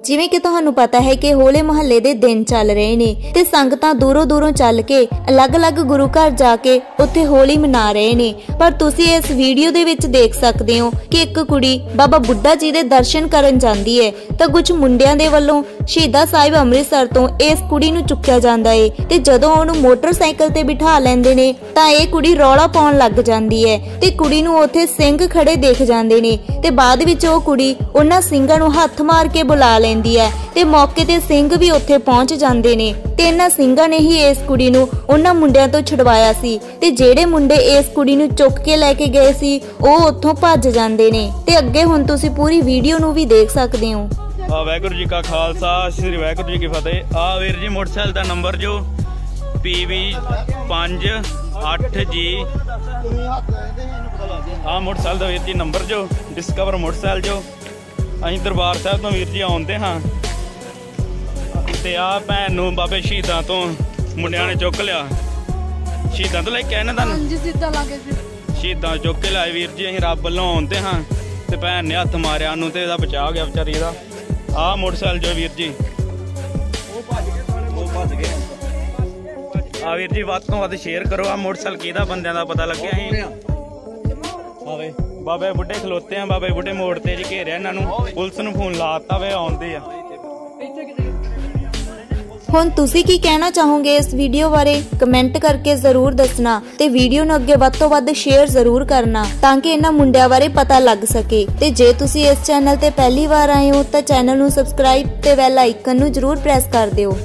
ਜਿਵੇਂ ਕਿ ਤੁਹਾਨੂੰ ਪਤਾ ਹੈ ਕਿ ਹੋਲੇ ਮਹੱਲੇ ਦੇ ਦਿਨ ਚੱਲ ਰਹੇ ਨੇ ਤੇ ਸੰਗਤਾਂ ਦੂਰੋਂ ਦੂਰੋਂ ਚੱਲ ਕੇ ਅਲੱਗ-ਅਲੱਗ ਗੁਰੂ ਘਰ ਜਾ ਕੇ ਉੱਥੇ ਹੋਲੀ ਮਨਾ ਰਹੇ ਨੇ। ਪਰ ਤੁਸੀਂ ਇਸ ਵੀਡੀਓ ਦੇ ਵਿੱਚ ਦੇਖ ਸਕਦੇ ਹੋ ਕਿ ਇੱਕ ਕੁੜੀ ਬਾਬਾ ਬੁੱਢਾ ਜੀ ਦੇ ਦਰਸ਼ਨ ਕਰਨ ਜਾਂਦੀ ਹੈ ਤਾਂ ਕੁਝ ਮੁੰਡਿਆਂ ਦੇ ਵੱਲੋਂ ਸ਼ਹੀਦਾ ਸਾਹਿਬ ਅੰਮ੍ਰਿਤਸਰ ਤੋਂ ਇਸ ਕੁੜੀ ਨੂੰ ਚੁੱਕਿਆ ਜਾਂਦਾ ਏ ਤੇ ਜਦੋਂ ਉਹਨੂੰ ਮੋਟਰਸਾਈਕਲ ਤੇ ਬਿਠਾ ਲੈਂਦੇ ਨੇ ਤਾਂ ਇਹ ਕੁੜੀ ਰੌਲਾ ਪਾਉਣ ਲੱਗ ਜਾਂਦੀ ਹੈ ਤੇ ਕੁੜੀ ਨੂੰ ਉੱਥੇ ਸਿੰਘ ਖੜੇ ਦੇਖ ਜਾਂਦੇ ਨੇ ਤੇ ਬਾਅਦ ਵਿੱਚ ਉਹ ਕੁੜੀ ਉਹਨਾਂ ਸਿੰਘਾਂ ਨੂੰ ਹੱਥ ਮਾਰ ਕੇ ਬੁਲਾ ਲੈਂਦੀ ਹੈ ਤੇ ਮੌਕੇ ਤੇ ਸਿੰਘ ਵੀ ਉੱਥੇ ਪਹੁੰਚ ਜਾਂਦੇ ਨੇ ਤੇ ਇਹਨਾਂ ਸਿੰਘਾਂ ਨੇ ਹੀ ਇਸ ਕੁੜੀ ਨੂੰ ਉਹਨਾਂ ਮੁੰਡਿਆਂ ਤੋਂ ਛੁਡਵਾਇਆ ਸੀ ਤੇ ਜਿਹੜੇ ਮੁੰਡੇ ਇਸ ਕੁੜੀ ਨੂੰ ਚੁੱਕ ਕੇ ਲੈ ਕੇ ਗਏ ਸੀ, ਉਹ ਉੱਥੋਂ ਭੱਜ ਜਾਂਦੇ ਨੇ ਤੇ ਅੱਗੇ ਹੁਣ ਤੁਸੀਂ ਪੂਰੀ ਵੀਡੀਓ ਨੂੰ ਵੀ ਦੇਖ ਸਕਦੇ ਹੋ। ਆ ਵਾਹਿਗੁਰੂ ਜੀ ਕਾ ਖਾਲਸਾ, ਸ੍ਰੀ ਵਾਹਿਗੁਰੂ ਜੀ ਕੀ ਫਤਿਹ। ਆ ਵੀਰ ਜੀ, ਮੋਟਰਸਾਈਕਲ ਦਾ ਨੰਬਰ ਜੋ PV 58G ਆ ਮੋਟਰਸਾਈਕਲ ਦਾ ਵੀਰ ਜੀ ਨੰਬਰ ਜੋ, ਡਿਸਕਵਰ ਮੋਟਰਸਾਈਕਲ ਜੋ। ਅਸੀਂ ਦਰਬਾਰ ਸਾਹਿਬ ਤੋਂ ਵੀਰ ਜੀ ਆਉਂਦੇ ਹਾਂ। ਤੇ ਆ ਭੈਣ ਨੂੰ ਬਾਬੇ ਸ਼ਹੀਦਾਂ ਤੋਂ ਮੁੰਡਿਆਂ ਨੇ ਚੁੱਕ ਲਿਆ। ਸ਼ਹੀਦਾਂ ਤੋਂ ਲੈ ਕੇ ਆਏ ਨਾ ਤੁਹਾਨੂੰ? ਹਾਂਜੀ ਸਿੱਧਾ ਲਾਗੇ ਜੀ ਸ਼ਹੀਦਾਂ ਚੁੱਕ ਕੇ ਲਾਏ ਵੀਰ ਜੀ ਅਸੀਂ ਰੱਬ ਵੱਲੋਂ ਆਉਂਦੇ ਹਾਂ। ਤੇ ਭੈਣ ਨੇ ਹੱਥ ਮਾਰਿਆ ਨੂੰ ਤੇ ਇਹਦਾ ਬਚਾਅ ਹੋ ਗਿਆ ਵਿਚਾਰੀ ਦਾ। ਆਹ ਮੋਟਰਸਾਈਕਲ ਜੋ ਵੀਰ ਜੀ। ਉਹ ਭੱਜ ਗਏ ਉਹ ਭੱਜ ਗਏ ਆ ਵੀਰ ਜੀ ਵੱਧ ਤੋਂ ਵੱਧ ਸ਼ੇਅਰ ਕਰੋ। ਆ ਮੋਟਰਸਾਈਕਲ ਕਿਹਦਾ ਬੰਦਿਆਂ ਦਾ ਪਤਾ ਲੱਗਿਆ ਸੀ? ਆਵੇ। ਬਾਬੇ ਬੁੱਢੇ ਖਲੋਤੇ ਆ, ਬਾਬੇ ਬੁੱਢੇ ਮੋੜ ਤੇ ਜੀ ਘੇਰਿਆ ਇਹਨਾਂ ਨੂੰ। ਪੁਲਿਸ ਨੂੰ ਫੋਨ ਲਾਤਾ ਵੇ, ਆਉਂਦੇ ਆ। ਹੁਣ ਤੁਸੀਂ ਕੀ ਕਹਿਣਾ ਚਾਹੋਗੇ ਇਸ ਵੀਡੀਓ ਬਾਰੇ? ਕਮੈਂਟ ਕਰਕੇ ਜ਼ਰੂਰ ਦੱਸਣਾ ਤੇ ਵੀਡੀਓ ਨੂੰ ਅੱਗੇ ਵੱਧ ਤੋਂ ਵੱਧ ਸ਼ੇਅਰ ਜ਼ਰੂਰ ਕਰਨਾ ਤਾਂ ਕਿ ਇਹਨਾਂ ਮੁੰਡਿਆਂ ਬਾਰੇ ਪਤਾ ਲੱਗ ਸਕੇ। ਤੇ ਜੇ ਤੁਸੀਂ ਇਸ ਚੈਨਲ ਤੇ ਪਹਿਲੀ ਵਾਰ ਆਏ ਹੋ ਤਾਂ ਚੈਨਲ ਨੂੰ ਸਬਸਕ੍ਰਾਈਬ ਤੇ ਬੈਲ ਆਈਕਨ ਨੂੰ ਜ਼ਰੂਰ ਪ੍ਰੈਸ ਕਰ ਦਿਓ।